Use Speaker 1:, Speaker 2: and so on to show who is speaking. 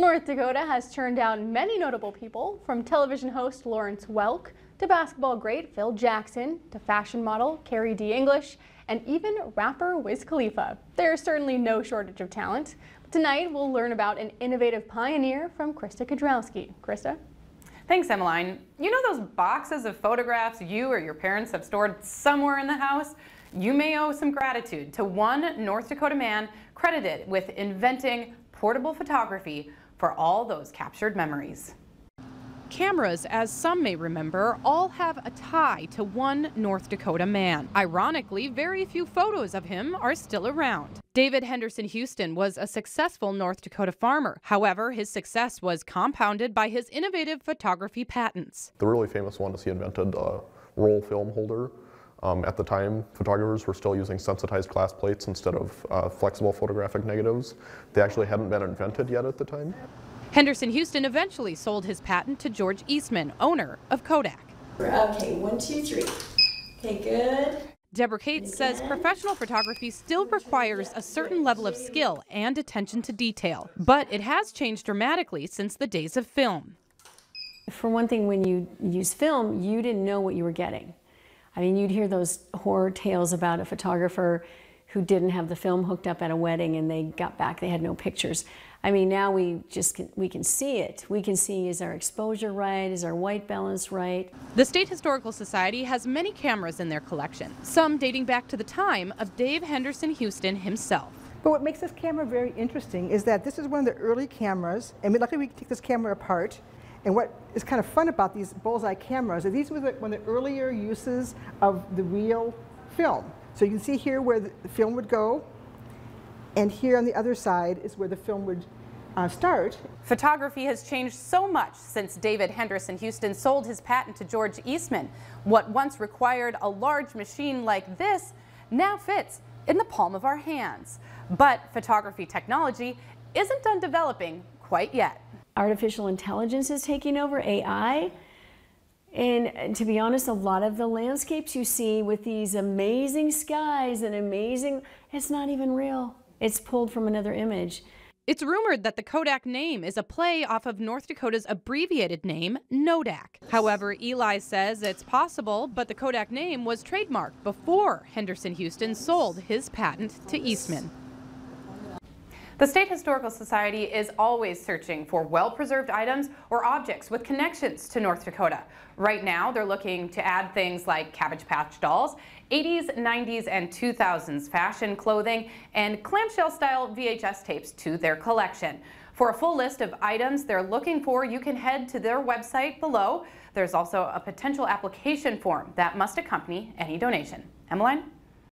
Speaker 1: North Dakota has turned out many notable people, from television host Lawrence Welk to basketball great Phil Jackson to fashion model Carrie D. English and even rapper Wiz Khalifa. There's certainly no shortage of talent. Tonight we'll learn about an innovative pioneer from Krista Kudrowski. Krista?
Speaker 2: Thanks, Emmeline. You know those boxes of photographs you or your parents have stored somewhere in the house? You may owe some gratitude to one North Dakota man credited with inventing portable photography for all those captured memories.
Speaker 3: Cameras, as some may remember, all have a tie to one North Dakota man. Ironically, very few photos of him are still around. David Henderson Houston was a successful North Dakota farmer. However, his success was compounded by his innovative photography patents.
Speaker 4: The really famous one is he invented a roll film holder. Um, at the time, photographers were still using sensitized glass plates instead of uh, flexible photographic negatives. They actually hadn't been invented yet at the time.
Speaker 3: Henderson Houston eventually sold his patent to George Eastman, owner of Kodak.
Speaker 5: Okay, one, two, three. Okay, good.
Speaker 3: Deborah Cates says professional photography still requires a certain level of skill and attention to detail, but it has changed dramatically since the days of film.
Speaker 5: For one thing, when you use film, you didn't know what you were getting. I mean, you'd hear those horror tales about a photographer who didn't have the film hooked up at a wedding and they got back, they had no pictures. I mean, now we just can, we can see it. We can see is our exposure right, is our white balance right.
Speaker 3: The State Historical Society has many cameras in their collection, some dating back to the time of Dave Henderson Houston himself.
Speaker 6: But what makes this camera very interesting is that this is one of the early cameras, and luckily we can take this camera apart. And what is kind of fun about these bullseye cameras is these were the, one of the earlier uses of the real film. So you can see here where the film would go, and here on the other side is where the film would uh, start.
Speaker 2: Photography has changed so much since David Henderson Houston sold his patent to George Eastman. What once required a large machine like this now fits in the palm of our hands. But photography technology isn't done developing quite yet.
Speaker 5: Artificial intelligence is taking over, AI. And to be honest, a lot of the landscapes you see with these amazing skies and amazing, it's not even real. It's pulled from another image.
Speaker 3: It's rumored that the Kodak name is a play off of North Dakota's abbreviated name, Nodak. However, Eli says it's possible, but the Kodak name was trademarked before Henderson Houston sold his patent to Eastman.
Speaker 2: The State Historical Society is always searching for well-preserved items or objects with connections to North Dakota. Right now, they're looking to add things like Cabbage Patch dolls, 80s, 90s, and 2000s fashion clothing, and clamshell-style VHS tapes to their collection. For a full list of items they're looking for, you can head to their website below. There's also a potential application form that must accompany any donation. Emmeline?